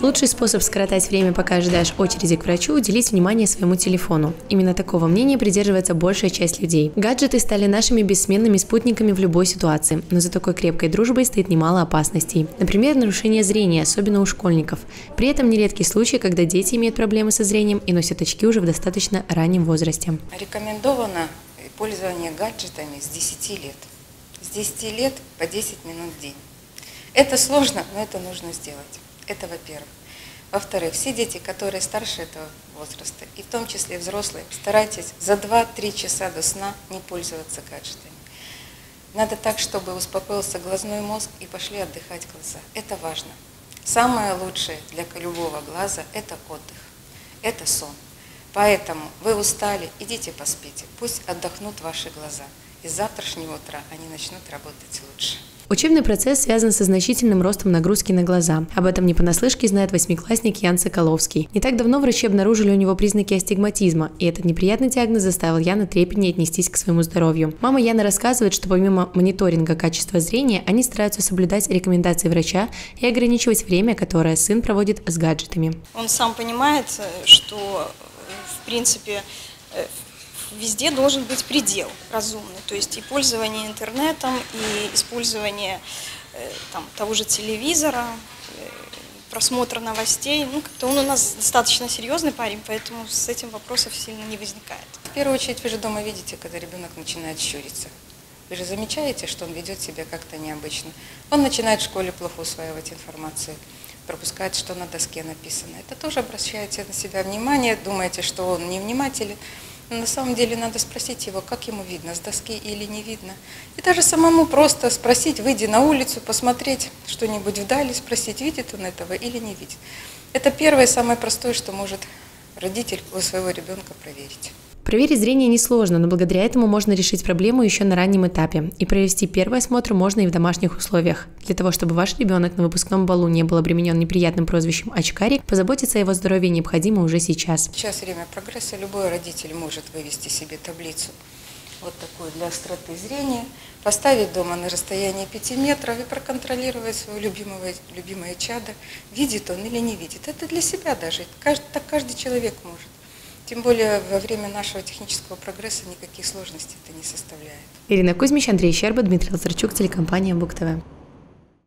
Лучший способ скоротать время, пока ожидаешь очереди к врачу, уделить внимание своему телефону. Именно такого мнения придерживается большая часть людей. Гаджеты стали нашими бессменными спутниками в любой ситуации, но за такой крепкой дружбой стоит немало опасностей. Например, нарушение зрения, особенно у школьников. При этом нередки случаи, когда дети имеют проблемы со зрением и носят очки уже в достаточно раннем возрасте. Рекомендовано пользование гаджетами с 10 лет. С 10 лет по 10 минут в день. Это сложно, но это нужно сделать. Это во-первых. Во-вторых, все дети, которые старше этого возраста, и в том числе взрослые, старайтесь за 2-3 часа до сна не пользоваться гаджетами. Надо так, чтобы успокоился глазной мозг и пошли отдыхать глаза. Это важно. Самое лучшее для любого глаза – это отдых, это сон. Поэтому вы устали, идите поспите, пусть отдохнут ваши глаза. И с завтрашнего утра они начнут работать лучше. Учебный процесс связан со значительным ростом нагрузки на глаза. Об этом не понаслышке знает восьмиклассник Ян Соколовский. Не так давно врачи обнаружили у него признаки астигматизма, и этот неприятный диагноз заставил Яна трепетнее отнестись к своему здоровью. Мама Яна рассказывает, что помимо мониторинга качества зрения, они стараются соблюдать рекомендации врача и ограничивать время, которое сын проводит с гаджетами. Он сам понимает, что в принципе э, везде должен быть предел разумный, то есть и пользование интернетом, и использование э, там, того же телевизора, э, просмотр новостей. Ну, как-то он у нас достаточно серьезный парень, поэтому с этим вопросов сильно не возникает. В первую очередь, вы же дома видите, когда ребенок начинает щуриться. Вы же замечаете, что он ведет себя как-то необычно. Он начинает в школе плохо усваивать информацию, пропускает, что на доске написано. Это тоже обращаете на себя внимание, думаете, что он невнимателен. Но на самом деле надо спросить его, как ему видно, с доски или не видно. И даже самому просто спросить, выйди на улицу, посмотреть что-нибудь вдали, спросить, видит он этого или не видит. Это первое, самое простое, что может родитель у своего ребенка проверить. Проверить зрение несложно, но благодаря этому можно решить проблему еще на раннем этапе. И провести первый осмотр можно и в домашних условиях. Для того, чтобы ваш ребенок на выпускном балу не был обременен неприятным прозвищем очкарик, позаботиться о его здоровье необходимо уже сейчас. Сейчас время прогресса, любой родитель может вывести себе таблицу вот такую для остроты зрения, поставить дома на расстоянии 5 метров и проконтролировать свое любимое, любимое чадо, видит он или не видит. Это для себя даже, так каждый человек может. Тем более во время нашего технического прогресса никаких сложностей это не составляет. Ирина Кузьмич, Андрей Щерба, Дмитрий Лазарчук, телекомпания Бук ТВ.